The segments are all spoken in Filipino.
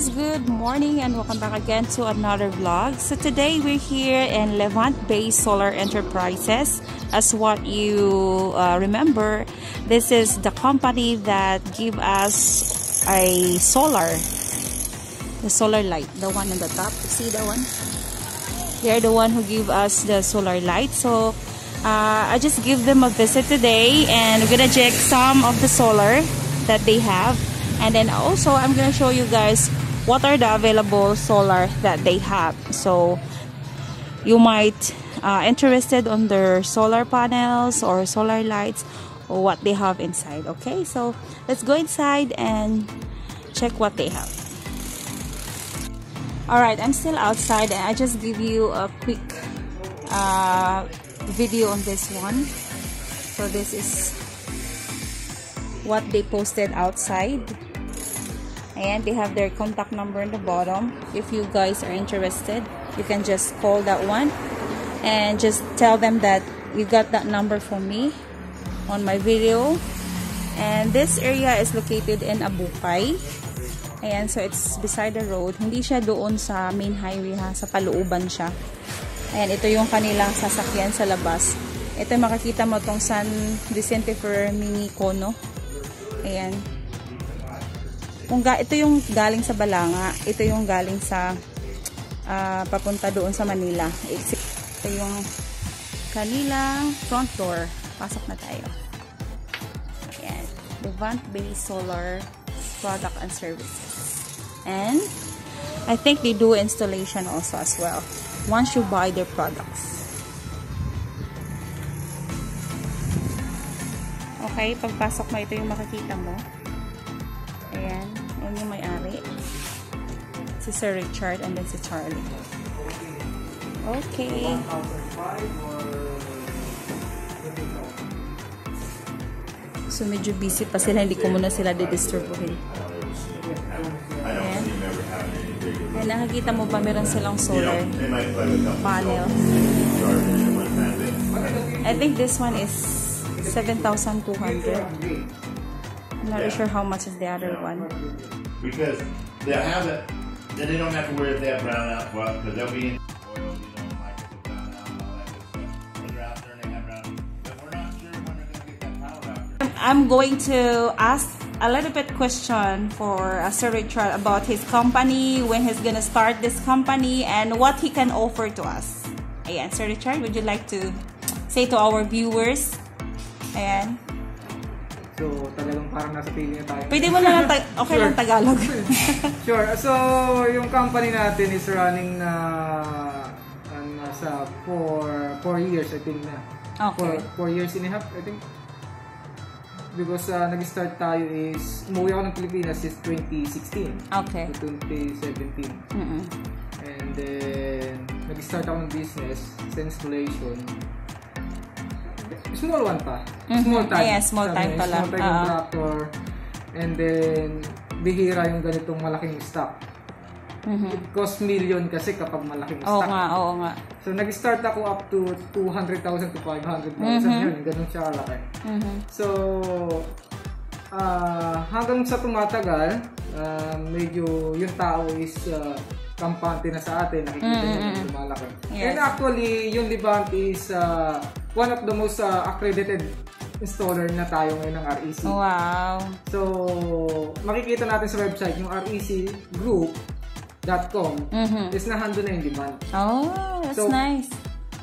guys, good morning and welcome back again to another vlog. So today we're here in Levant Bay Solar Enterprises. As what you uh, remember, this is the company that give us a solar, the solar light, the one on the top. See that one? They're the one who give us the solar light. So uh, I just give them a visit today and we're gonna check some of the solar that they have and then also I'm gonna show you guys what are the available solar that they have? So you might uh, interested on their solar panels or solar lights or what they have inside okay? So let's go inside and check what they have. Alright I'm still outside and I just give you a quick uh, video on this one. So this is what they posted outside and they have their contact number in the bottom. If you guys are interested you can just call that one and just tell them that you got that number from me on my video. And this area is located in Abukay. Ayan so it's beside the road. Hindi siya doon sa main highway ha sa paluuban siya. Ayan ito yung kanilang sasakyan sa labas. Ito makikita mo tong San Vicente Fermini Kono ayan kung ga, ito yung galing sa Balanga, ito yung galing sa uh, papunta doon sa Manila. Ito yung kanilang front door. Pasok na tayo. Ayan. Levant Bay Solar Product and Services. And I think they do installation also as well. Once you buy their products. Okay, pagpasok mo, ito yung makikita mo. Si Sir Richard and then si Charlie. Okay. So, medyo busy pa sila. Hindi ko muna sila didisturbuhin. Ayan. Ayan, nakikita mo pa meron silang solar panel. I think this one is 7,200. I'm not yeah. sure how much is the other yeah. one. Because they have it, then they don't have to worry if they have brown brownout, because they'll be in oil, you know, like the brownout and all that good stuff. When they're out there and they have brownout. But we're not sure when they're going to get that power out there. I'm going to ask a little bit question for uh, Sir Richard about his company, when he's going to start this company, and what he can offer to us. Ayan, Sir Richard, would you like to say to our viewers? Ayan. So, talagang parang nasa piling na tayo. Pwede mo na lang, okay sure. lang Tagalog. sure. So, yung company natin is running na uh, nasa 4 4 years I think na. Okay. 4 years and a half I think. Because uh, nag-start tayo is, umuwi ako ng Pilipinas is 2016. Okay. To 2017. Mm -hmm. And then, nag-start ako ng business sa installation small one pa. Mm-hmm. Small time. Yeah, small time pa lang. Small time uh-huh. tractor. And then, bihira yung ganitong malaking stock. Mm-hmm. It cost million kasi kapag malaking oo stock. Nga, oo nga. So, nag-start ako up to 200,000 to 500,000 mm-hmm. yun. Ganun siya kalaki. Mm-hmm. So, uh, hanggang sa tumatagal, uh, medyo yung tao is uh, kampante na sa atin, nakikita mm-hmm. niya lumalaki. Yes. And actually, yung Levant is uh, one of the most uh, accredited installer na tayo ngayon ng REC. Wow! So, makikita natin sa website yung recgroup.com mm-hmm. is nahando na yung demand. Oh, that's so, nice.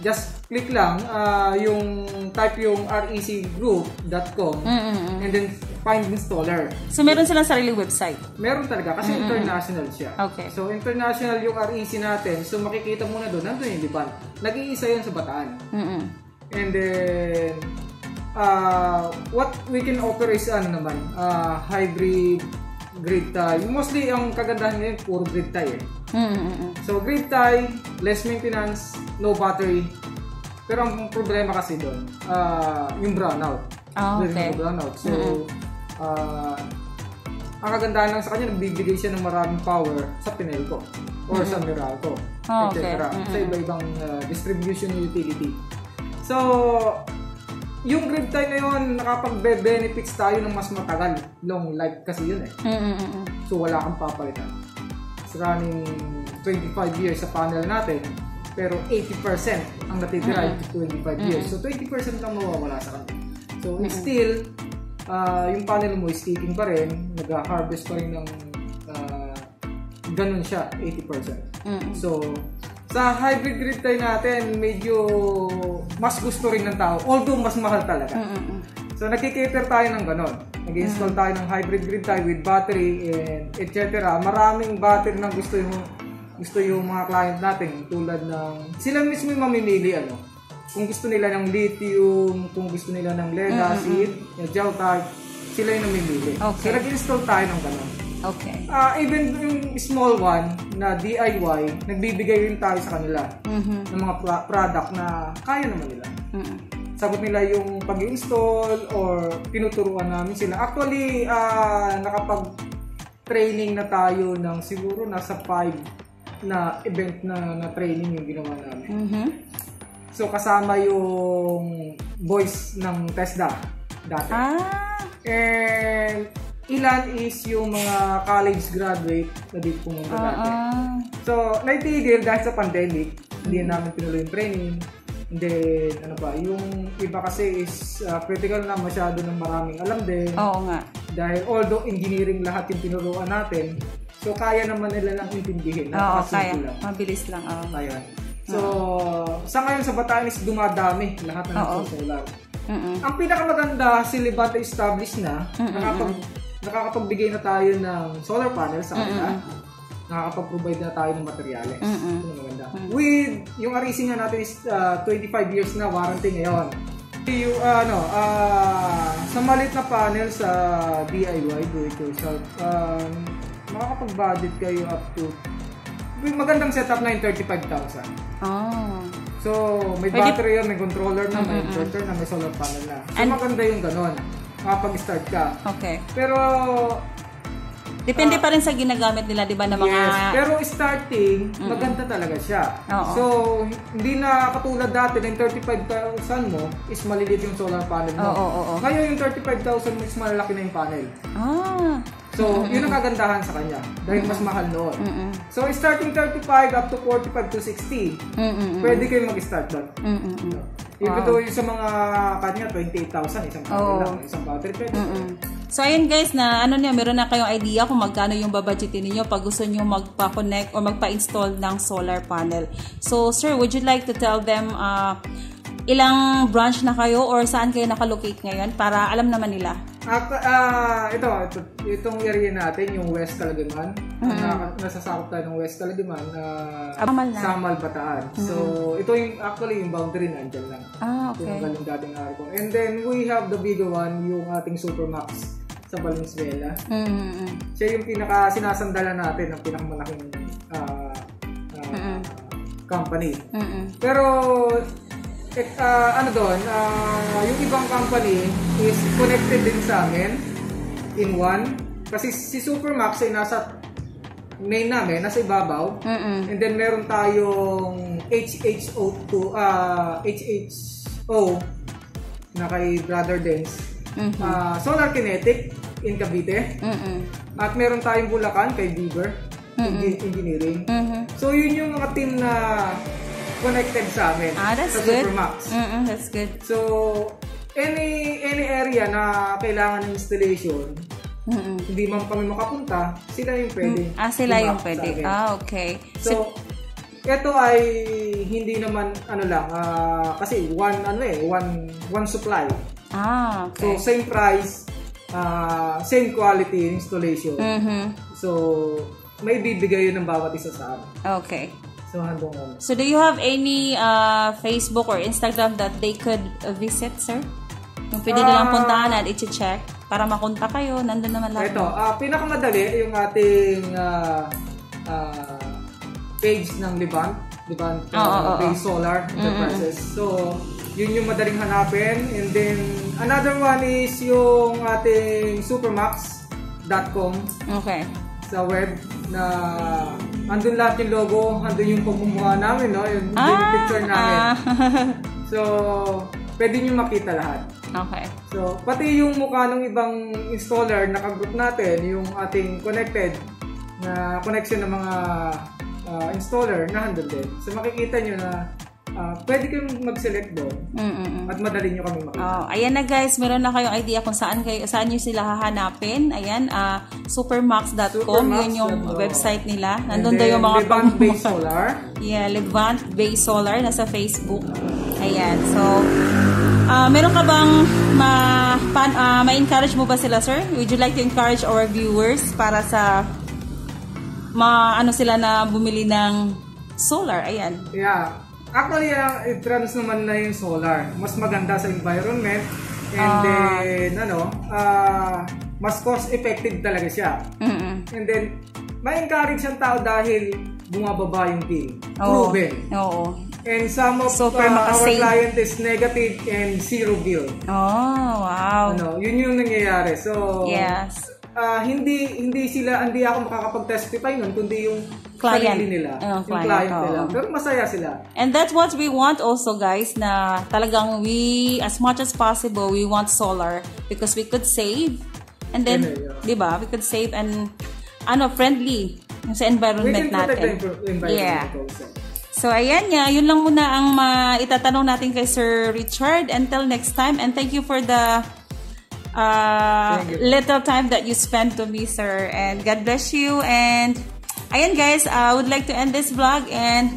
Just click lang uh, yung type yung recgroup.com mm-hmm. and then find installer. So, meron silang sarili website? Meron talaga kasi mm-hmm. international siya. Okay. So, international yung REC natin. So, makikita muna doon, nandun yung demand. Nag-iisa yun sa Bataan. Mm-hmm. And then, uh, what we can offer is ano naman, uh, hybrid grid tie. Mostly, ang kagandahan ngayon, puro grid tie eh. Mm-hmm. So, grid tie, less maintenance, no battery. Pero ang problema kasi doon, uh, yung brownout. Oh, okay. Yung brownout. So, mm-hmm. uh, ang kagandahan lang sa kanya, nagbibigay siya ng maraming power sa Pinelco or mm-hmm. sa Meralco, oh, etc. Okay. Mm-hmm. Sa iba-ibang uh, distribution utility. So, yung grid tie na yun, nakapag-benefits tayo ng mas matagal. Long life kasi yun eh. Mm-mm. So, wala kang papalitan. Running 25 years sa panel natin, pero 80% ang natitira mm-hmm. 25 years. So 20% lang mawawala sa kanila. So mm-hmm. still, uh, yung panel mo is kicking pa rin, nag-harvest pa rin ng uh, ganun siya, 80%. Mm-hmm. So, sa hybrid grid tie natin, medyo mas gusto rin ng tao, although mas mahal talaga. Mm-hmm. So, nakikater tayo ng ganun. Nag-install mm-hmm. tayo ng hybrid grid tie with battery and etc. Maraming battery na gusto yung gusto yung mga client natin tulad ng sila mismo yung mamimili ano kung gusto nila ng lithium, kung gusto nila ng lead acid, mm-hmm. yung gel type, sila yung namimili. Okay. So, nag-install tayo ng ganun. Okay. Uh, even yung small one na DIY, nagbibigay rin tayo sa kanila mm-hmm. ng mga pra- product na kaya naman nila. Mm-hmm. Sagot nila yung pag-install or tinuturuan namin sila. Actually, uh, nakapag-training na tayo ng siguro nasa 5 na event na, na training yung ginawa namin. Mm-hmm. So, kasama yung boys ng TESDA dati. Ah. And ilan is yung mga college graduate na dito pumunta uh, dati. Uh. So, naitigil dahil sa pandemic. Hindi mm-hmm. namin pinuloy yung training. Then, ano ba, yung iba kasi is uh, critical na masyado ng maraming alam din. Oo nga. Dahil although engineering lahat yung tinuruan natin, so kaya naman nila lang intindihin. Oo, kaya. Lang. Mabilis lang. Oh. Kaya. So, sa ngayon sa Batanes, dumadami lahat ng nagsosolar. Mm-mm. Ang pinakamaganda, si Levante established na, nakapag, nakakapagbigay na tayo ng solar panel sa kanila. Nakakapag-provide na tayo ng materyales. Ito maganda. Mm-mm. With, yung REC nga natin is uh, 25 years na warranty ngayon. Yung, uh, ano, uh, sa malit na panel sa DIY, do it yourself, um, makakapag-budget kayo up to magandang setup na yung 35,000. Oh. So, may Pwede... battery yun, may controller na, may inverter na, may solar panel na. So, And... maganda yung ganun. Makapag-start ka. Okay. Pero, Depende uh, pa rin sa ginagamit nila, di ba, na mga... Yes, pero starting, mm-hmm. maganda talaga siya. Oo. So, hindi na katulad dati na yung 35,000 mo is maliliit yung solar panel mo. Oo, oo, oo. Ngayon yung 35,000 mo is malalaki na yung panel. Ah. So, yun ang kagandahan sa kanya. Dahil mas mahal noon. Mm-mm. So, starting 35 up to 45 to 60, Mm-mm. pwede kayo mag-start doon. Even wow. though yung sa mga kanya, 28,000, isang battery oh. lang, isang battery pwede. Mm-mm. So, ayun guys, na ano niya, meron na kayong idea kung magkano yung babudgetin niyo pag gusto niyo magpa-connect or magpa-install ng solar panel. So, sir, would you like to tell them uh, ilang branch na kayo or saan kayo nakalocate ngayon para alam naman nila? Uh, uh, ito, ito, itong area natin, yung West Calagiman. Mm-hmm. Na, nasasakop tayo ng West Calagiman, uh, na. Samal Bataan. Mm-hmm. So, ito yung, actually, yung boundary na andyan lang. Ah, okay. Yung galing dating araw ko. And then, we have the bigger one, yung ating Supermax sa Valenzuela. Mm-hmm. Siya yung pinaka sinasandala natin ng pinakamalaking uh, uh, mm-hmm. company. Mm-hmm. Pero uh, ano doon, uh, yung ibang company is connected din sa amin in one. Kasi si Supermax ay nasa main namin, nasa ibabaw. Mm-mm. And then meron tayong HHO2, uh, HHO na kay Brother Dance. Mm-hmm. Uh, Solar Kinetic in Cavite. Mm-mm. At meron tayong Bulacan kay Beaver mm-hmm. Engineering. Mm-hmm. So yun yung mga team na connected sa amin. Ah, that's sa good. Supermax. Mm-mm, that's good. So, any any area na kailangan ng installation, Mm-mm. hindi man kami makapunta, sila yung pwede. Mm. Ah, sila yung pwede. Ah, okay. So, so, ito ay hindi naman ano lang uh, kasi one ano eh one one supply. Ah, okay. So same price, uh, same quality installation. Mm-hmm. So may bibigay yun ng bawat isa sa amin. Okay. So, handong ano. So, do you have any uh, Facebook or Instagram that they could uh, visit, sir? Yung pwede uh, nilang puntahan at i-check para makunta kayo. Nandun naman lahat. Ito, uh, pinakamadali yung ating uh, uh, page ng Libant. Libant uh, oh, oh, Base Solar Enterprises. Mm-hmm. So, yun yung madaling hanapin. And then, another one is yung ating supermax.com. Okay. Sa web na andun lahat yung logo, andun yung pagmumukha namin, no? Yung, ah, yung picture namin. Ah. so, pwede nyo makita lahat. Okay. So, pati yung mukha ng ibang installer na kagroup natin, yung ating connected, na connection ng mga uh, installer na handle din. So makikita nyo na uh, pwede kayong mag-select doon Mm-mm. at madali nyo kami makita. Oh, ayan na guys, meron na kayong idea kung saan kayo saan niyo sila hahanapin. Ayan, ah supermax.com, Supermax yun yung com. website nila. And Nandun daw yung mga Levant Base Solar. Yeah, Levant Base Solar nasa Facebook. Ayan. So, ah meron ka bang ma pan, ah, ma-encourage mo ba sila, sir? Would you like to encourage our viewers para sa ma ano sila na bumili ng solar? Ayan. Yeah. Actually, uh, i-trans naman na yung solar. Mas maganda sa environment. And Ah. then, ano, uh, mas cost-effective talaga siya. Mm-mm. And then, ma-encourage ang tao dahil bumababa yung bill. Oo. Proven. Oo. And some of Super uh, our client is negative and zero bill. Oh, wow. Ano, yun yung nangyayari. So, Yes. ah, hindi hindi sila hindi ako makakapag-testify nun kundi yung Client. sarili nila, Oh, yung client, client oo. nila. Pero masaya sila. And that's what we want also guys na talagang we as much as possible we want solar because we could save and then Yeah, yeah. 'di ba we could save and ano friendly sa We environment can protect natin. environment Yeah. also. So ayan nga, yun lang muna ang maitatanong natin kay Sir Richard. Until next time and thank you for the uh, little time that you spent to me, sir. And God bless you. And ayan guys, I would like to end this vlog and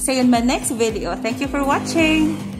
see you in my next video. Thank you for watching.